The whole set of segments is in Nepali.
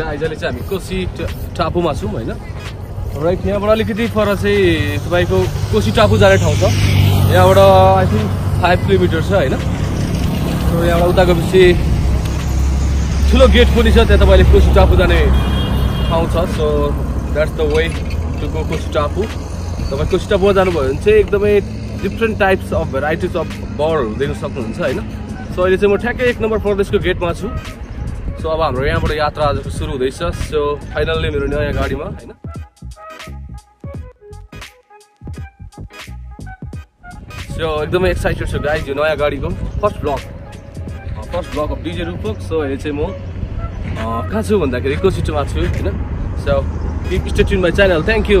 अहिले चाहिँ हामी कोसी टापुमा छौँ होइन। राइट यहाँबाट अलिकति पर चाहिँ तपाईँको कोसी टापु जाने ठाउँ छ। यहाँबाट आई थिङ्क फाइभ किलोमिटर छ होइन। सो यहाँबाट उता गएपछि ठुलो गेट पनि छ त्यहाँ तपाईँले कोसी टापु जाने ठाउँ छ। So that's the way to go Koshi Tappu. तपाईँ कोसी टापुमा जानुभयो भने चाहिँ एकदमै different types of varieties of बर्डहरू देख्न सक्नुहुन्छ होइन। सो अहिले चाहिँ म ठ्याक्कै एक नम्बर प्रदेशको गेटमा छु। सो अब हाम्रो यहाँबाट यात्रा आजको सुरु हुँदैछ। सो फाइनल्ली मेरो नयाँ गाडीमा होइन? सो एकदमै एक्साइटेड छु गाइज यो नयाँ गाडीको first blog first blog of DJ Rupak so अहिले चाहिँ म कहाँ छु भन्दाखेरि इकोसिटोमा छु होइन? So state my channel thank you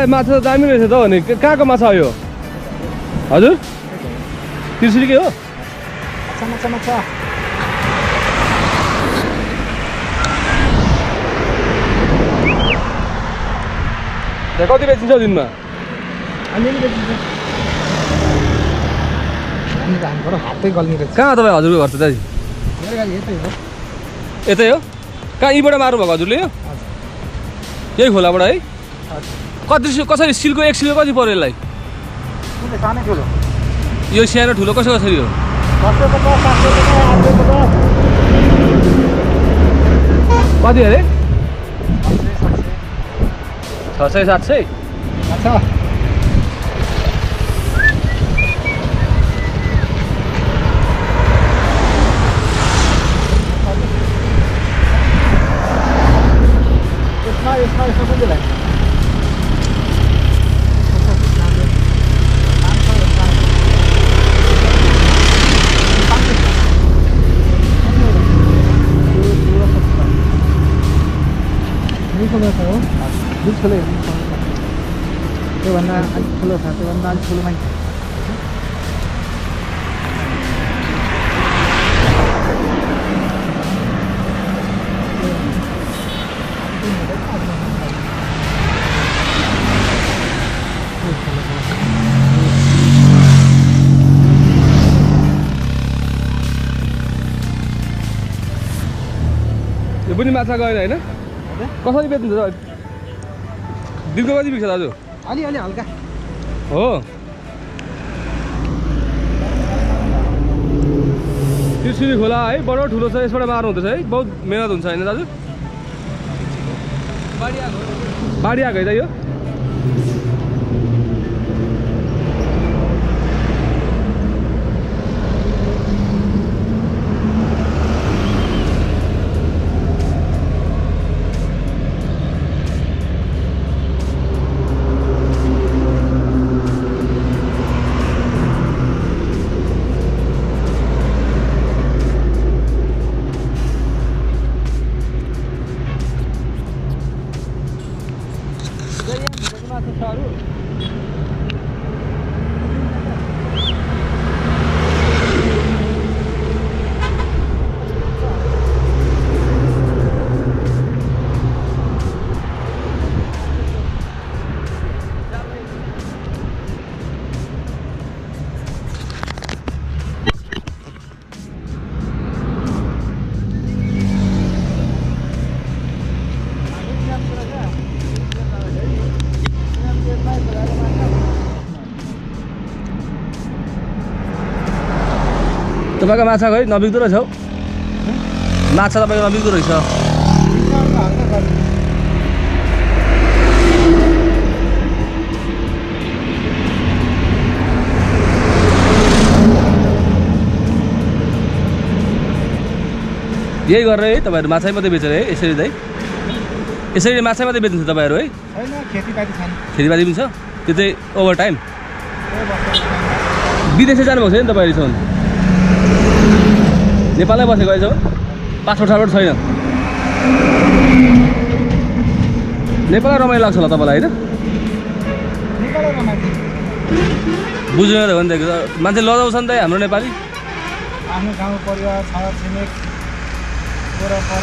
दा माछा त दामी रहेछ त हो नि कहाँको माछा हो यो? हजुर? त्रिशुलीकै हो? कति बेचिन्छ दिनमा? कहाँ तपाईँ हजुरको घर त दाजु? यतै हो। कहाँ यहीँबाट मार्नुभएको हजुरले यो? यही खोलाबाट है? हजुर। कति कसरी सिलको एक सिलको कति पऱ्यो यसलाई? यो सानो ठुलो? कसो कसरी हो? कति अरे? छ सय, सात सय। त्योभन्दा अलिक ठुलो छ त्योभन्दा अलिक ठुलो मान्छे यो पनि माछा गएन होइन? कसरी बेच्नुहुन्छ दिनको कति बिग्छ दाजु अलिअलि हल्का हो त्रिशुली खोला है बडो ठुलो छ यसबाट मार्नु हुँदैछ है बहुत मेहनत हुन्छ होइन दाजु बाढी आएको है त यो तपाईँको माछा खै नबिग्दो रहेछ हौ। माछा तपाईँको नबिग्दो रहेछ। यही गरेर है तपाईँहरू माछै मात्रै बेचेर है यसरी चाहिँ। यसरी माछा मात्रै बेच्नुहुन्छ तपाईँहरू है। खेतीपाती पनि छ। त्यो चाहिँ ओभर टाइम विदेशै जानुभएको छैन तपाईँहरू यसो नेपालमै बसेको अहिलेसम्म पासपोर्ट सासपोर्ट छैन। नेपालै रमाइलो लाग्छ होला तपाईँलाई होइन? बुझ्नु त हो नि मान्छे लजाउँछ नि त हाम्रो नेपाली। आफ्नो गाउँ परिवार छिमेक वरपर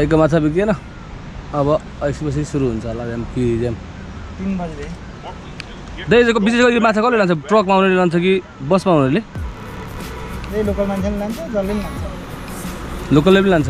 दहीको माछा बिग्रिएन अब एकछिनपछि सुरु हुन्छ होला जाम कि बजे दहीको विशेष गरी माछा कसले लान्छ? ट्रकमा आउनेले लान्छ कि बसमा आउनेले यही लोकल मान्छेले लान्छ। लोकलले पनि लान्छ?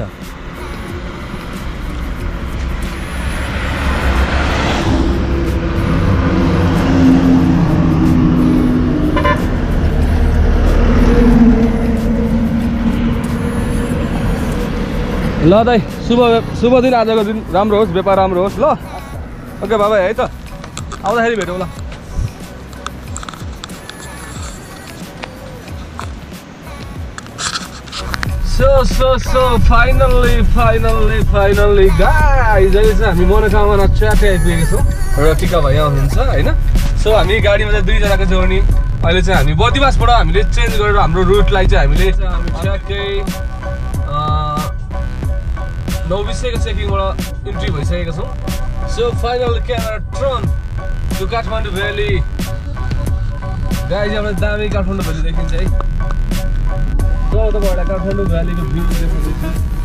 ल दाइ शुभ शुभ दिन आजको दिन राम्रो होस् व्यापार राम्रो होस् ल। ओके बाबा है त। आउँदाखेरि भेटौँ ल। So so finally finally finally चाहिँ हामी मनोकामना ट्र्याकै आइपुगेको छौँ। र टिका भाइ आउनुहुन्छ होइन? सो हामी गाडीमा चाहिँ दुईजनाको जोड्ने अहिले चाहिँ हामी बदिवासबाट हामीले चेन्ज गरेर हाम्रो रुटलाई चाहिँ हामीले नौबिसेको चेकिङबाट इन्ट्री भइसकेका छौँ। So final camera turn to Kathmandu valley. Guys हाम्रो दामी काठमाडौँ भ्याली देखिन्छ है। चलो तपाईँहरूलाई काठमाडौँ भ्यालीको भ्यू देखाउँदैछु।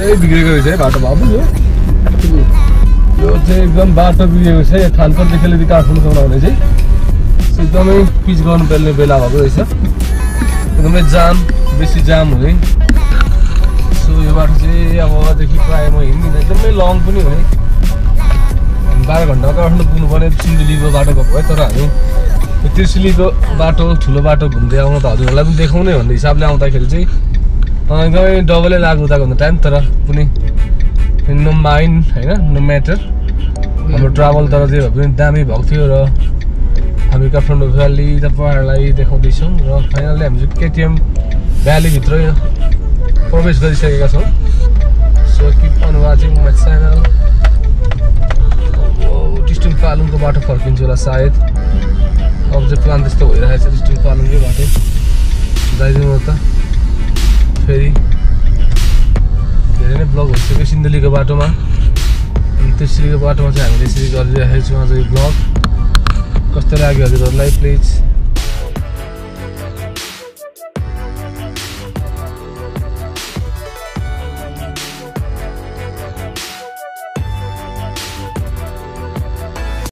त्यही बिग्रेको रहेछ है बाटो बाबु यो यो चाहिँ एकदम बाटो बिग्रेको छ थानपरदेखि काठमाडौँसम्म आउने चाहिँ एकदमै पिच गर्नु पर्ने बेला भएको रहेछ एकदमै जाम बेसी जाम हुने सो यो बाटो चाहिँ अबदेखि प्रायः म हिँड्दिनँ एकदमै लङ पनि हुने बाह्र घन्टा काठमाडौँ पुग्नुपर्ने सिन्धुलीको बाटो गएको है तर हामी यो त्रिशुलीको बाटो ठुलो बाटो घुम्दै आउनु त हजुरहरूलाई पनि देखाउने भन्ने हिसाबले आउँदाखेरि चाहिँ एकदमै डबलै लाग्नु उताको भन्दा टाइम तर पनि नो माइन्ड होइन? नो म्याटर हाम्रो ट्राभल तर जे भए पनि दामी भएको थियो र हामी काठमाडौँ भ्याली तपाईँहरूलाई देखाउँदैछौँ र फाइनल्ली हामी चाहिँ केटिएम भ्यालीभित्र प्रवेश गरिसकेका छौँ। So keep on watching my channel Tistung पालुङको बाटो फर्किन्छु होला सायद। अब चाहिँ प्लान त्यस्तो भइरहेको छ टिस्टुङ पालुङकै बाटो जाइदिउँ त। फेरि धेरै नै ब्लग भइसक्यो सिन्धुलीको बाटोमा। अनि त्यसरीको बाटोमा चाहिँ हामीले यसरी गरिरहेको छौँ आज यो ब्लग कस्तो लाग्यो हजुरहरूलाई प्लिज